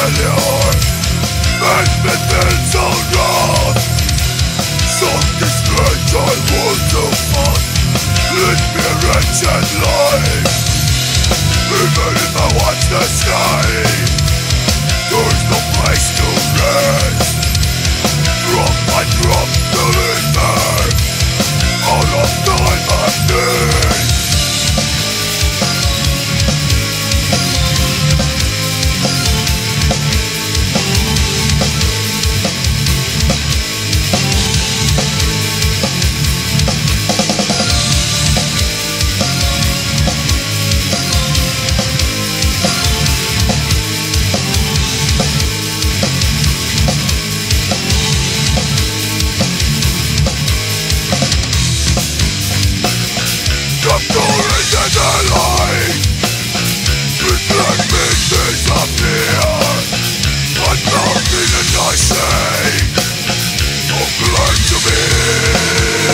Failure Made me feel so wrong Something strange I want to find Lead me a wretched life Even if I watch the sky There's no place to rest.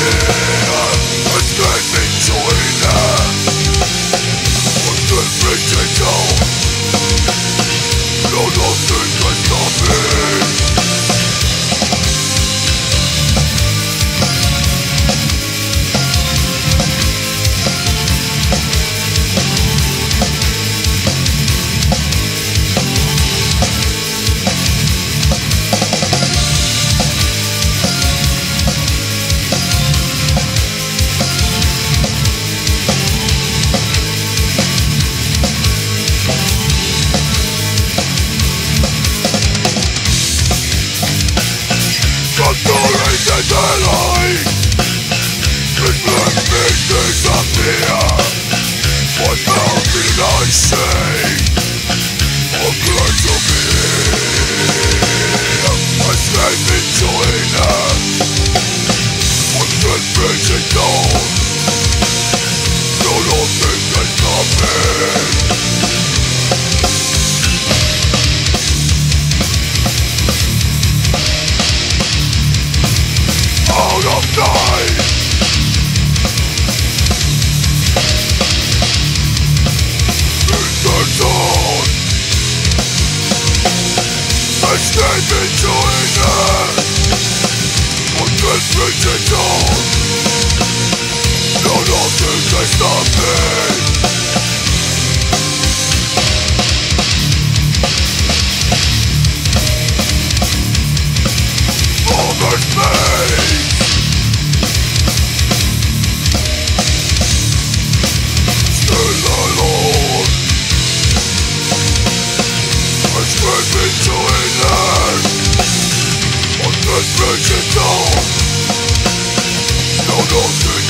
Yeah. It let me disappear What now did I say? Down No nothing can stop me Over Digital Non, non, tu